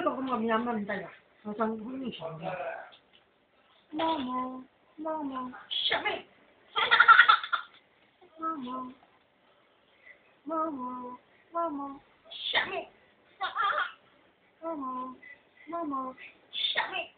ba kung magnaman tayo? Masang huni siya. Momo, Momo, Shami! Momo, Momo, Momo, Shami! Momo, Momo, Shami!